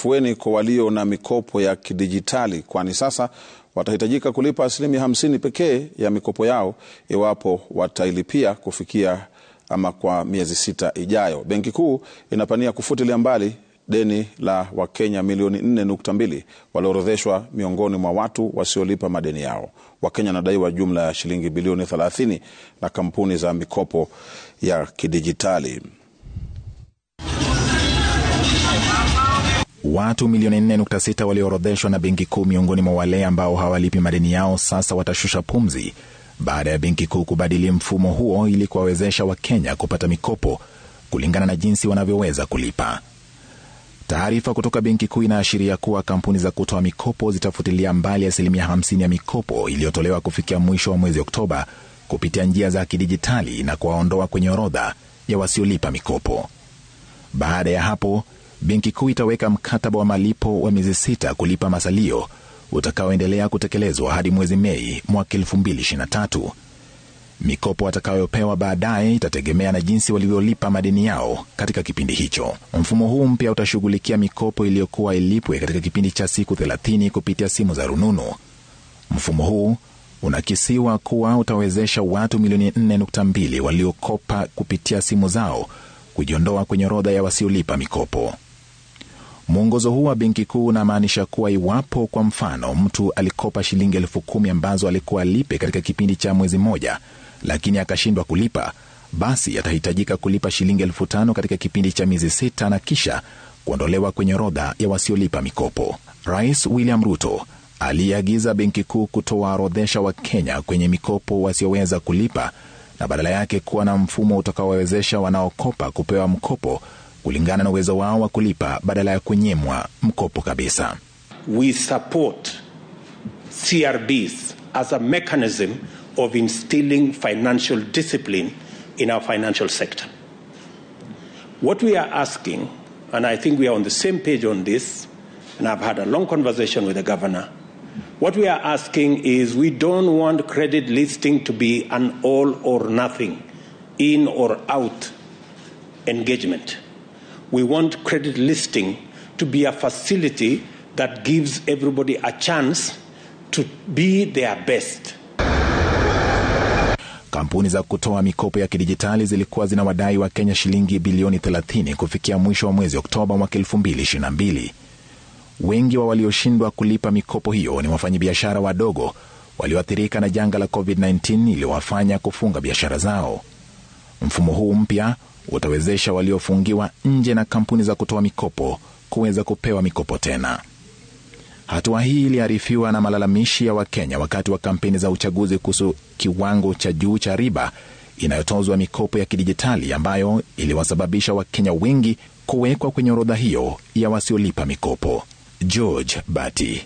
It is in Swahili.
afueni kwa walio na mikopo ya kidijitali, kwani sasa watahitajika kulipa asilimia hamsini pekee ya mikopo yao iwapo watailipia kufikia ama kwa miezi sita ijayo. Benki Kuu inapania kufutilia mbali deni la Wakenya milioni 4.2 walioorodheshwa miongoni mwa watu wasiolipa madeni yao. Wakenya wanadaiwa jumla ya shilingi bilioni 30 na kampuni za mikopo ya kidijitali. Watu milioni 4.6 walioorodheshwa na Benki Kuu miongoni mwa wale ambao hawalipi madeni yao sasa watashusha pumzi baada ya Benki Kuu kubadili mfumo huo ili kuwawezesha Wakenya kupata mikopo kulingana na jinsi wanavyoweza kulipa. Taarifa kutoka Benki Kuu inaashiria kuwa kampuni za kutoa mikopo zitafutilia mbali asilimia 50 ya mikopo iliyotolewa kufikia mwisho wa mwezi Oktoba kupitia njia za kidijitali na kuwaondoa kwenye orodha ya wasiolipa mikopo. Baada ya hapo, Benki Kuu itaweka mkataba wa malipo wa miezi sita kulipa masalio utakaoendelea kutekelezwa hadi mwezi Mei mwaka 2023. Mikopo watakayopewa baadaye itategemea na jinsi walivyolipa madeni yao katika kipindi hicho. Mfumo huu mpya utashughulikia mikopo iliyokuwa ilipwe katika kipindi cha siku 30 kupitia simu za rununu. Mfumo huu unakisiwa kuwa utawezesha watu milioni 4.2 waliokopa kupitia simu zao kujiondoa kwenye orodha ya wasiolipa mikopo. Mwongozo huu wa Benki Kuu unamaanisha kuwa iwapo kwa mfano mtu alikopa shilingi elfu kumi ambazo alikuwa alipe katika kipindi cha mwezi mmoja, lakini akashindwa kulipa, basi atahitajika kulipa shilingi elfu tano katika kipindi cha miezi sita na kisha kuondolewa kwenye orodha ya wasiolipa mikopo. Rais William Ruto aliyeagiza Benki Kuu kutowaorodhesha Wakenya kwenye mikopo wasioweza kulipa na badala yake kuwa na mfumo utakaowawezesha wanaokopa kupewa mkopo kulingana na uwezo wao wa kulipa badala ya kunyimwa mkopo kabisa. We support CRBs as a mechanism of instilling financial discipline in our financial sector. What we are asking, and I think we are on the same page on this, and I've had a long conversation with the governor. What we are asking is we don't want credit listing to be an all or nothing, in or out engagement. We want credit listing to be a facility that gives everybody a chance to be their best. Kampuni za kutoa mikopo ya kidijitali zilikuwa zina wadai wa Kenya shilingi bilioni 30 kufikia mwisho wa mwezi Oktoba mwaka 2022. Wengi wa walioshindwa kulipa mikopo hiyo ni wafanyabiashara wadogo walioathirika na janga la COVID-19 iliyowafanya kufunga biashara zao. Mfumo huu mpya utawezesha waliofungiwa nje na kampuni za kutoa mikopo kuweza kupewa mikopo tena. Hatua hii iliarifiwa na malalamishi ya Wakenya wakati wa kampeni za uchaguzi kuhusu kiwango cha juu cha riba inayotozwa mikopo ya kidijitali ambayo iliwasababisha Wakenya wengi kuwekwa kwenye orodha hiyo ya wasiolipa mikopo. George Bati,